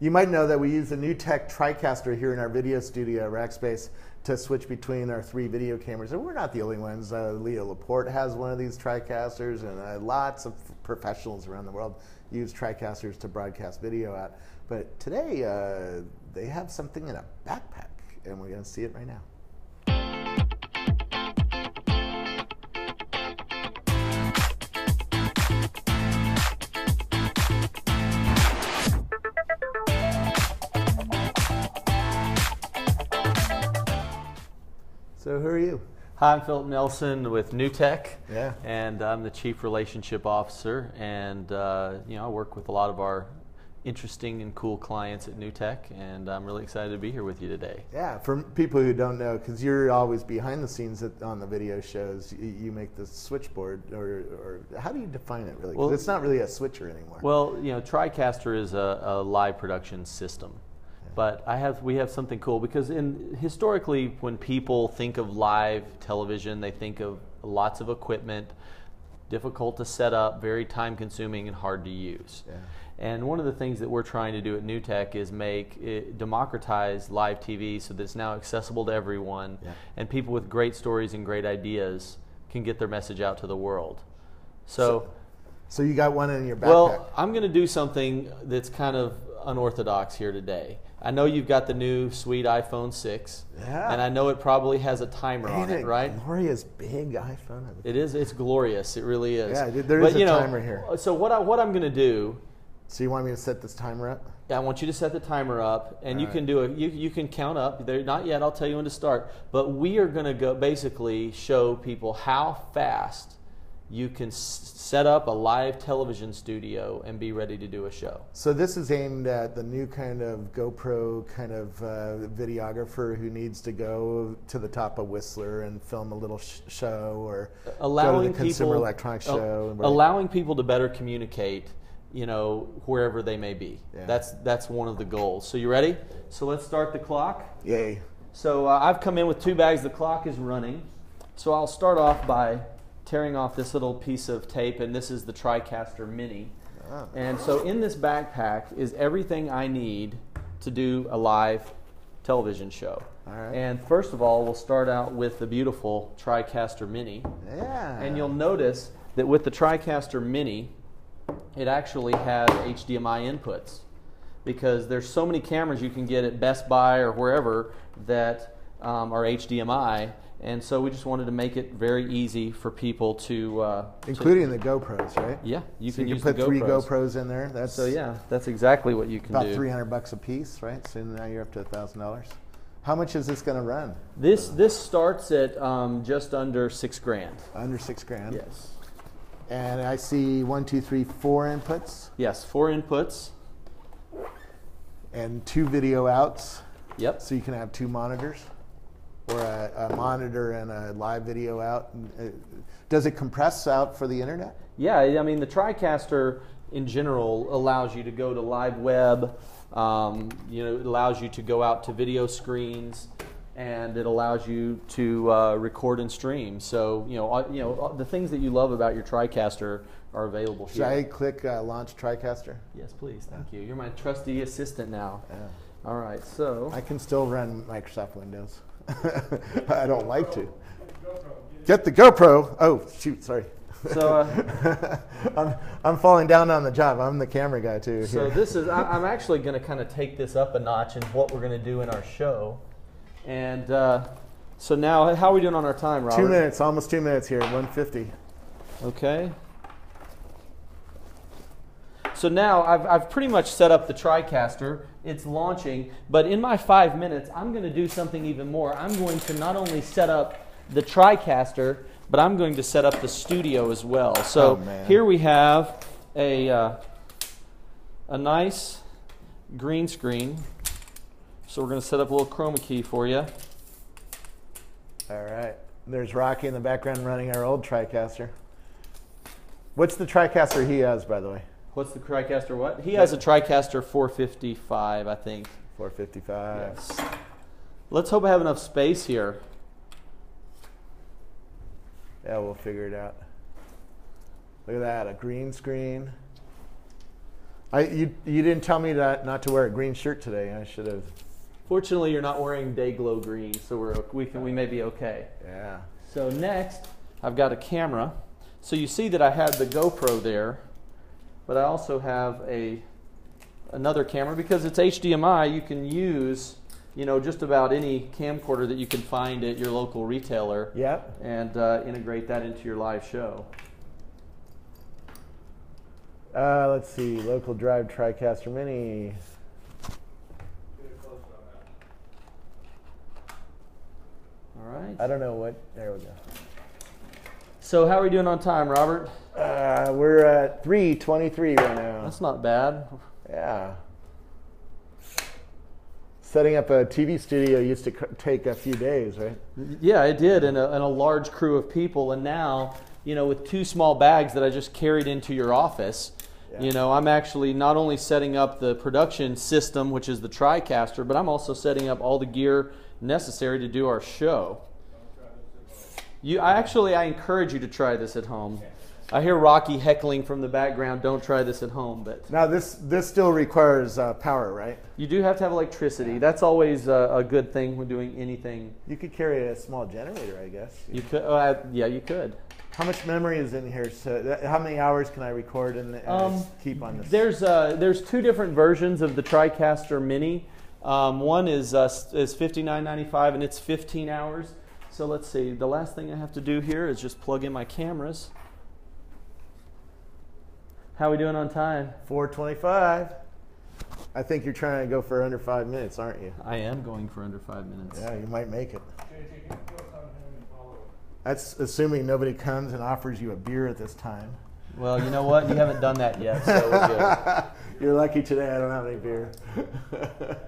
You might know that we use the tech TriCaster here in our video studio Rackspace to switch between our three video cameras. And we're not the only ones. Uh, Leo Laporte has one of these TriCasters, and uh, lots of professionals around the world use TriCasters to broadcast video at. But today, uh, they have something in a backpack, and we're going to see it right now. So, who are you? Hi, I'm Philip Nelson with NewTek. Yeah. And I'm the Chief Relationship Officer. And, uh, you know, I work with a lot of our interesting and cool clients at NewTek. And I'm really excited to be here with you today. Yeah, for people who don't know, because you're always behind the scenes at, on the video shows, you, you make the switchboard, or, or how do you define it really? Well- it's not really a switcher anymore. Well, you know, TriCaster is a, a live production system. But I have we have something cool because in historically when people think of live television, they think of lots of equipment, difficult to set up, very time consuming and hard to use. Yeah. And one of the things that we're trying to do at NewTek is make it, democratize live TV so that it's now accessible to everyone, Yeah. and people with great stories and great ideas can get their message out to the world. so so you got one in your backpack. well, I'm going to do something that's kind of unorthodox here today. I know you've got the new sweet iPhone 6, Yeah. and I know it probably has a timer on Ain't it, right? Glorious big iPhone. It is. It's glorious. It really is. Yeah, there but, a you know, timer here. So what I, what I'm going to do? So you want me to set this timer up? Yeah, I want you to set the timer up, and you All can do it. You, you can count up. There, not yet. I'll tell you when to start. But we are going to go basically show people how fast you can s- set up a live television studio and be ready to do a show. So this is aimed at the new kind of GoPro kind of uh, videographer who needs to go to the top of Whistler and film a little sh- show or allowing go to the Consumer people Electronics Show. and- allowing people to better communicate you know wherever they may be Yeah. that's that's one of the goals so you ready so let's start the clock Yay. so uh, i've come in with two bags the clock is running so i'll start off by tearing off this little piece of tape and this is the tricaster mini Ah. and so in this backpack is everything i need to do a live television show All right. and first of all we'll start out with the beautiful tricaster mini Yeah. and you'll notice that with the TriCaster Mini, it actually has HDMI inputs because there's so many cameras you can get at Best Buy or wherever that um, are HDMI, and so we just wanted to make it very easy for people to, uh, to- including the GoPros, right? yeah, you so can you use can put the three GoPros. GoPros in there. That's So yeah, that's exactly what you can do. about 300 bucks a piece, right? So now you're up to thousand dollars. How much is this going to run? This this starts at um, just under six grand. Under six grand. Yes. And I see one, two, three, four inputs Yes, four inputs. and two video outs. Yep. So you can have two monitors, or a, a monitor and a live video out. Uh, Does it compress out for the internet? Yeah, I mean the TriCaster in general allows you to go to live web. Um, you know, it allows you to go out to video screens, and it allows you to uh, record and stream. So you know, uh, you know uh, the things that you love about your TriCaster are available Should here. I click uh, launch TriCaster? Yes, please. Thank you. You're my trusty assistant now. Yeah. All right. So I can still run Microsoft Windows. I don't like to. Get the GoPro. Oh, shoot, sorry. so. Uh, I'm, I'm falling down on the job. I'm the camera guy too. So here. this is I, I'm actually going to kind of take this up a notch in what we're going to do in our show, and uh, so now how are we doing on our time, Robert? two minutes, almost two minutes here, 150. Okay. So now I've, I've pretty much set up the TriCaster. It's launching, but in my five minutes, I'm going to do something even more. I'm going to not only set up the TriCaster, but I'm going to set up the studio as well. So Oh, here we have a, uh, a nice green screen. So we're going to set up a little chroma key for you. All right. There's Rocky in the background running our old TriCaster. What's the TriCaster he has, by the way? What's the TriCaster? What he has a TriCaster 455, I think. 455. Yes. Let's hope I have enough space here. Yeah, we'll figure it out. Look at that, a green screen. I you you didn't tell me that not to wear a green shirt today. I should have. Fortunately, you're not wearing day glow green, so we're we can we may be okay. Yeah. So next, I've got a camera. So you see that I had the GoPro there, but I also have a another camera because it's HDMI. You can use you know just about any camcorder that you can find at your local retailer Yep. and uh, integrate that into your live show. Uh, let's see. Local drive TriCaster Mini. All right. I don't know what. There we go. So how are we doing on time, Robert? Uh, we're at 323 right now. That's not bad. Yeah. Setting up a TV studio used to take a few days, right? Yeah, it did, and a, and a large crew of people. And now, you know, with two small bags that I just carried into your office, Yeah. you know, I'm actually not only setting up the production system, which is the TriCaster, but I'm also setting up all the gear necessary to do our show. You, I actually, I encourage you to try this at home. I hear Rocky heckling from the background. Don't try this at home, but Now this this still requires uh, power, right? you do have to have electricity. That's always a, a good thing when doing anything. You could carry a small generator, I guess. You could, uh, yeah, you could. How much memory is in here? So that, how many hours can I record and, and Um, keep on this? There's uh, there's two different versions of the TriCaster Mini. Um, one is uh, is 59.95 and it's 15 hours. So let's see. The last thing I have to do here is just plug in my cameras. How are we doing on time? 425. I think you're trying to go for under five minutes, aren't you? I am going for under five minutes. Yeah, you might make it. That's assuming nobody comes and offers you a beer at this time. Well, you know what? You haven't done that yet, so we're You're lucky today I don't have any beer.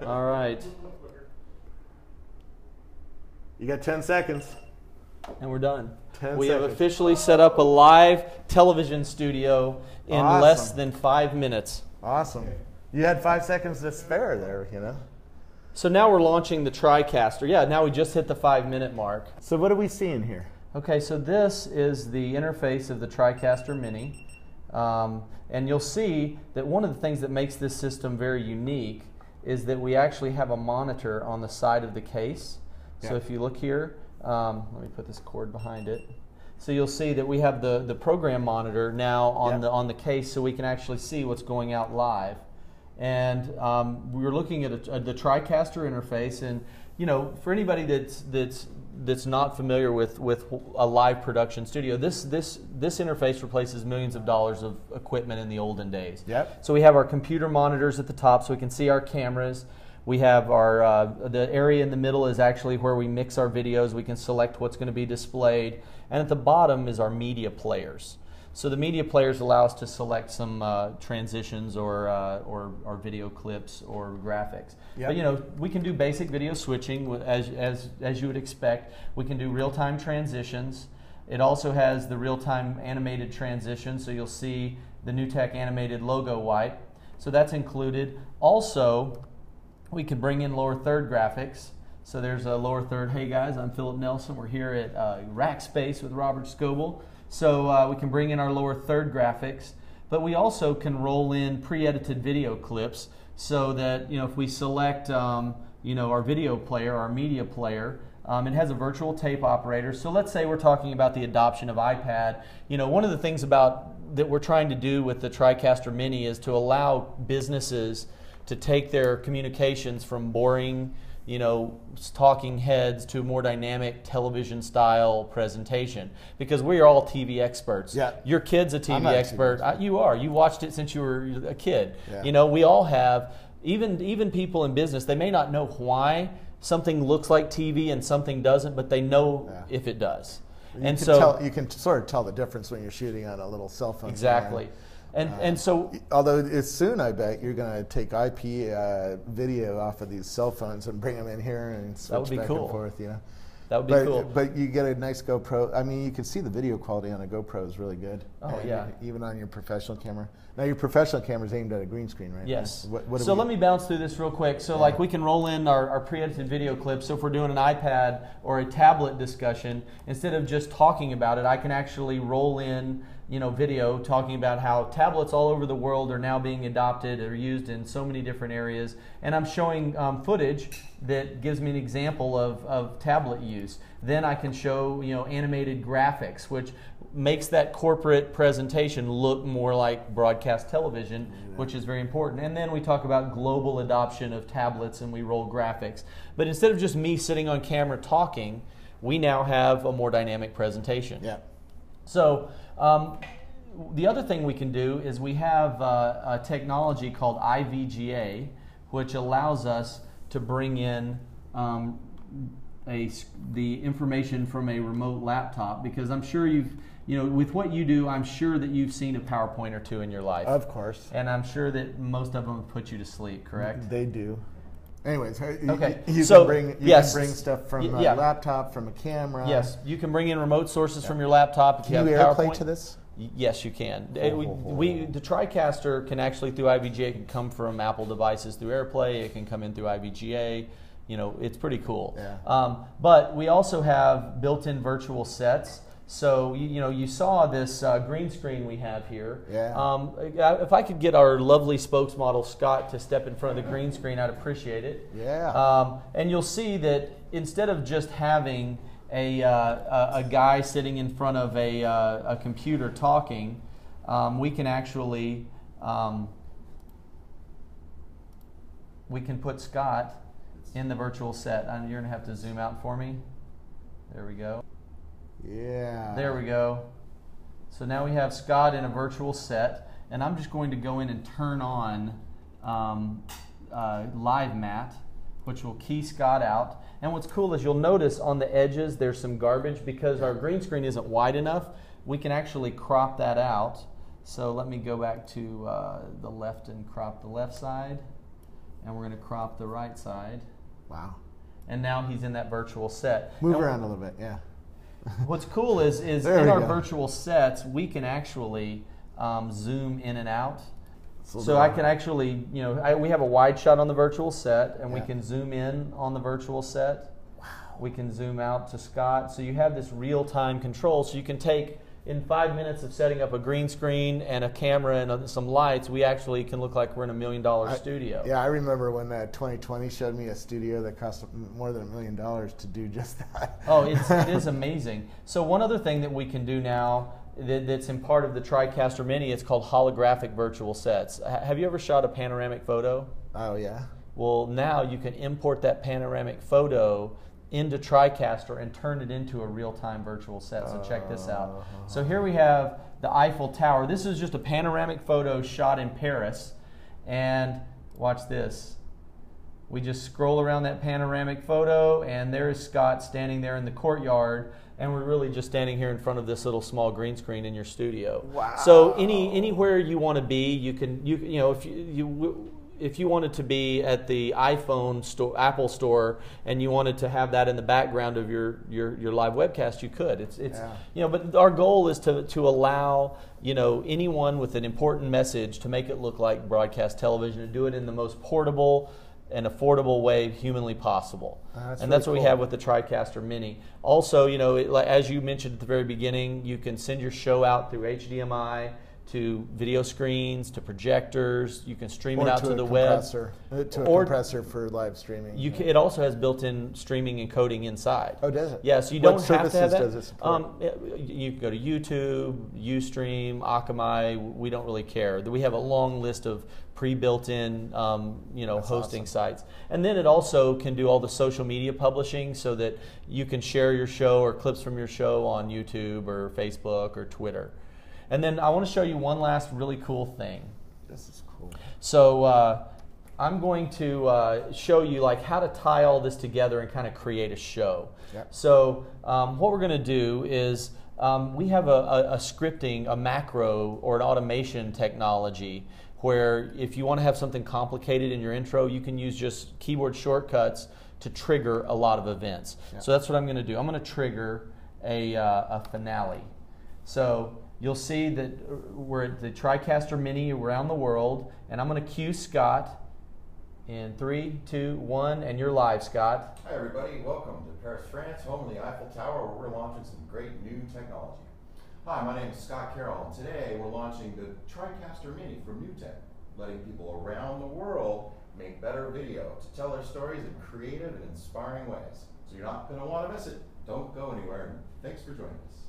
All right, you got 10 seconds. And we're done. 10 we have officially set up a live television studio in Awesome. less than five minutes. Awesome. You had five seconds to spare there, you know? So now we're launching the TriCaster. Yeah, now we just hit the five minute mark. So, what are we seeing here? Okay, so this is the interface of the TriCaster Mini. Um, and you'll see that one of the things that makes this system very unique is that we actually have a monitor on the side of the case. So Yeah. if you look here, um, let me put this cord behind it. So you'll see that we have the, the program monitor now on Yeah. the on the case, so we can actually see what's going out live. And um, we were looking at, a, at the TriCaster interface, and you know, for anybody that's that's that's not familiar with with a live production studio, this this this interface replaces millions of dollars of equipment in the olden days. Yep. So we have our computer monitors at the top, so we can see our cameras. We have our uh, the area in the middle is actually where we mix our videos. We can select what's going to be displayed, and at the bottom is our media players. So the media players allow us to select some uh, transitions or, uh, or or video clips or graphics. Yep. But you know we can do basic video switching as as as you would expect. We can do real time transitions. It also has the real time animated transition, so you'll see the NewTek animated logo wipe. So that's included. Also, we could bring in lower third graphics. So there's a lower third. Hey guys, I'm Philip Nelson. We're here at uh, Rackspace with Robert Scoble. So uh, we can bring in our lower third graphics, but we also can roll in pre-edited video clips so that you know if we select um, you know our video player, our media player. Um, it has a virtual tape operator. So let's say we're talking about the adoption of iPad. You know, one of the things about that we're trying to do with the TriCaster Mini is to allow businesses to take their communications from boring, you know, talking heads to a more dynamic television style presentation. Because we are all TV experts. Yeah. Your kid's a TV a TV expert. I, you are. You watched it since you were a kid. Yeah. You know, we all have. Even even people in business, they may not know why something looks like TV and something doesn't, but they know Yeah. if it does. You and so tell, you can sort of tell the difference when you're shooting on a little cell phone. exactly. And and so Although it's soon, I bet you're going to take IP uh, video off of these cell phones and bring them in here and switch would be back cool. and forth. You know, that would be but cool. but you get a nice GoPro. I mean, you can see the video quality on a GoPro is really good. Oh, And yeah. even on your professional camera. Now your professional camera is aimed at a green screen, right? Yes. What, what so let me bounce through this real quick. So like we can roll in our, our pre-edited video clips. So if we're doing an iPad or a tablet discussion, instead of just talking about it, I can actually roll in, you know video talking about how tablets all over the world are now being adopted or used in so many different areas. And i'm showing um, footage that gives me an example of, of tablet use. Then i can show you know animated graphics which makes that corporate presentation look more like broadcast television which is very important. And then we talk about global adoption of tablets and we roll graphics. But instead of just me sitting on camera talking we now have a more dynamic presentation. Yeah. So um, the other thing we can do is we have uh, a technology called iVGA, which allows us to bring in um, a the information from a remote laptop. Because I'm sure you've, you know, with what you do, I'm sure that you've seen a PowerPoint or two in your life, Of course. and I'm sure that most of them put you to sleep. Correct? They do. Anyways, uh, y- Okay, y- you so, can bring you yes. can bring stuff from Y- a yeah. laptop, from a camera. Yes, you can bring in remote sources from your laptop if Can you you have AirPlay PowerPoint. to this? Yes, you can. Uh, we, we, the TriCaster can actually through iVGA it can come from Apple devices through AirPlay. It can come in through iVGA. You know, it's pretty cool. Yeah. Um, but we also have built-in virtual sets. So you, you know, you saw this uh, green screen we have here. Yeah. Um, uh, if I could get our lovely spokesmodel Scott to step in front of the green screen, I'd appreciate it. Yeah. Um, and you'll see that instead of just having a, uh, a, a guy sitting in front of a, uh, a computer talking, um, we can actually um, we can put Scott in the virtual set. And you're gonna have to zoom out for me. There we go. Yeah. There we go. So now we have Scott in a virtual set, and I'm just going to go in and turn on um, uh, LiveMatte, which will key Scott out. And what's cool is you'll notice on the edges there's some garbage because our green screen isn't wide enough. We can actually crop that out. So let me go back to uh, the left and crop the left side, and we're going to crop the right side. Wow. And now he's in that virtual set. Move And- around a little bit. Yeah. What's cool is is There in we our go. virtual sets we can actually um, zoom in and out. So I can actually, you know, I, we have a wide shot on the virtual set, and we Yeah. can zoom in on the virtual set. Wow. We can zoom out to Scott. So you have this real time control. So you can take in five minutes of setting up a green screen and a camera and uh, some lights. We actually can look like we're in a million dollar studio. Yeah, I remember when uh, 2020 showed me a studio that cost more than a million dollars to do just that. Oh, it's, it is amazing. So one other thing that we can do now that, that's in part of the TriCaster Mini, it's called holographic virtual sets. Ha- Have you ever shot a panoramic photo? oh yeah. Well, now you can import that panoramic photo into TriCaster and turn it into a real-time virtual set. So check this out. So uh-huh. here we have the Eiffel Tower. This is just a panoramic photo shot in Paris. And watch this. We just scroll around that panoramic photo, and there is Scott standing there in the courtyard, and we're really just standing here in front of this little small green screen in your studio. Wow. So any anywhere you want to be, you can you you know if you, you if you wanted to be at the iPhone store, Apple store, and you wanted to have that in the background of your your, your live webcast, you could. It's it's Yeah. you know, but our goal is to to allow you know anyone with an important message to make it look like broadcast television and do it in the most portable and affordable way humanly possible. Uh, that's and that's really what we have with the TriCaster Mini. Also, you know, it, like, as you mentioned at the very beginning, you can send your show out through HDMI to video screens to projectors. You can stream Or it out to, to, the web. compressor, uh, to a Or- compressor for live streaming. You can, it also has built-in streaming and coding inside. oh, does it? Yeah, so you What don't have to have services that. does it support? Um, you can go to YouTube, UStream, Akamai. We don't really care. We have a long list of pre-built-in, um, you know, That's hosting awesome. sites, and then it also can do all the social media publishing, so that you can share your show or clips from your show on YouTube or Facebook or Twitter. And then I want to show you one last really cool thing. This is cool. So uh, I'm going to uh, show you like how to tie all this together and kind of create a show. Yep. So um, what we're going to do is um, we have a, a, a scripting, a macro or an automation technology where if you want to have something complicated in your intro, you can use just keyboard shortcuts to trigger a lot of events. Yep. So that's what I'm going to do. I'm going to trigger a, uh, a finale. So you'll see that uh, we're at the TriCaster Mini around the world, and I'm going to cue Scott in three, two, one, and you're live, Scott. Hi everybody, welcome to Paris, France, home of the Eiffel Tower, where we're launching some great new technology. Hi, my name is Scott Carroll, and today we're launching the TriCaster Mini from NewTek, letting people around the world make better video to tell their stories in creative and inspiring ways. So you're not going to want to miss it. Don't go anywhere, and thanks for joining us.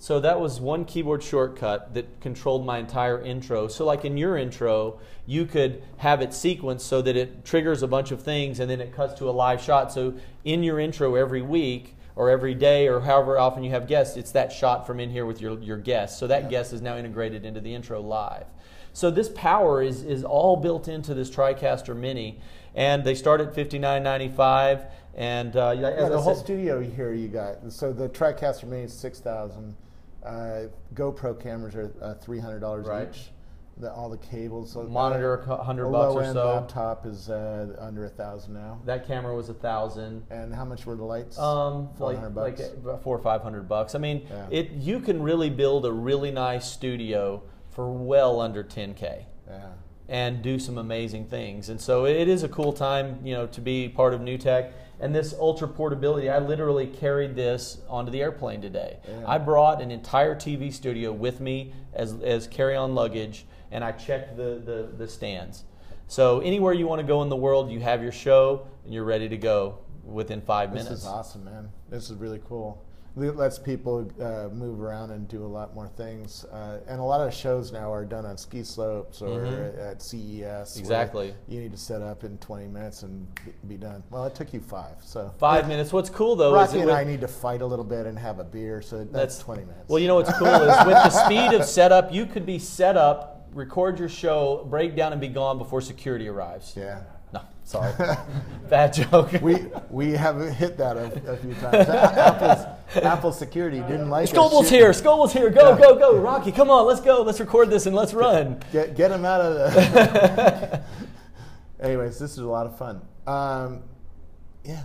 So that was one keyboard shortcut that controlled my entire intro. So like in your intro, you could have it sequenced so that it triggers a bunch of things and then it cuts to a live shot. So in your intro every week or every day or however often you have guests, it's that shot from in here with your, your guest. So that yeah. guest is now integrated into the intro live. So this power is, is all built into this TriCaster Mini. And they start at $59.95. And uh, yeah, the whole studio here you got. So the TriCaster Mini is 6000 uh, GoPro cameras are uh, three hundred dollars right. each. The, all the cables. So Monitor, hundred bucks or so. Laptop is uh, under a thousand now. That camera was a thousand. And how much were the lights? Um, like bucks? like four or five hundred bucks. I mean, yeah. it you can really build a really nice studio for well under ten k. Yeah. And do some amazing things. And so it is a cool time, you know, to be part of NewTek and this ultra portability, I literally carried this onto the airplane today. Yeah. I brought an entire TV studio with me as, as carry on luggage, and I checked the, the, the stands. So anywhere you want to go in the world, you have your show, and you're ready to go within five minutes. This is awesome, man. This is really cool lets people uh, move around and do a lot more things. Uh, and a lot of shows now are done on ski slopes or mm-hmm. at CES. Exactly. You need to set up in 20 minutes and be done. Well, it took you five. So five yeah. minutes. What's cool though Rocky is and I need to fight a little bit and have a beer. So that's, that's 20 minutes. Well, you know what's cool is with the speed of setup, you could be set up, record your show, break down, and be gone before security arrives. Yeah. Sorry, bad joke. we we have hit that a, a few times. Apple's, Apple Security didn't like it. Scoble's here. Scoble's here. Go, yeah. go, go. Rocky, come on. Let's go. Let's record this and let's run. Get get him out of the. Anyways, this is a lot of fun. Um, yeah.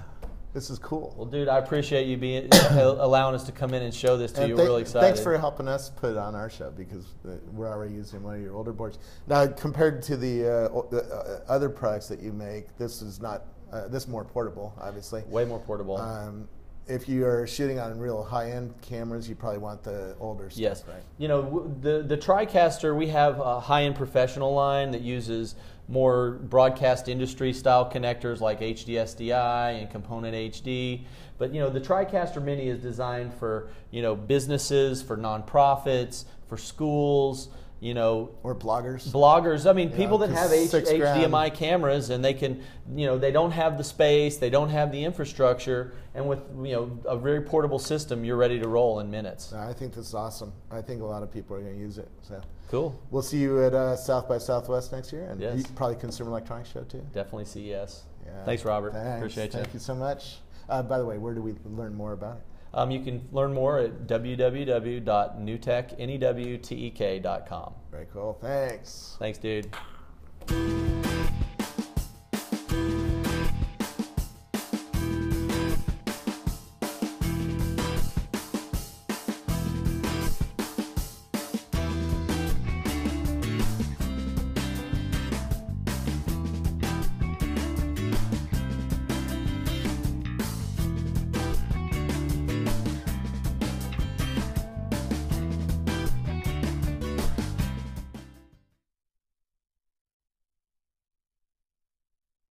This is cool. Well, dude, I appreciate you being allowing us to come in and show this to and you. Th- We're really excited. Thanks for helping us put it on our show because we're already using one of your older boards. Now, compared to the, uh, the uh, other products that you make, this is not uh, this more portable, obviously. Way more portable. Um, if you are shooting on real high-end cameras, you probably want the older stuff, yes. right? You know, the the TriCaster, we have a high-end professional line that uses more broadcast industry style connectors like HDSDI and Component HD. But you know, the TriCaster Mini is designed for you know businesses, for nonprofits, for schools. You know, or bloggers. Bloggers. I mean, yeah, people that have H- HDMI cameras and they can, you know, they don't have the space, they don't have the infrastructure, and with you know a very portable system, you're ready to roll in minutes. I think this is awesome. I think a lot of people are going to use it. So. Cool. We'll see you at uh, South by Southwest next year, and yes. probably Consumer Electronics Show too. Definitely CES. Yeah. Thanks, Robert. Thanks. Appreciate you. Thank you so much. Uh, by the way, where do we learn more about it? Um, you can learn more at www.newtek.com. Very cool. Thanks. Thanks, dude.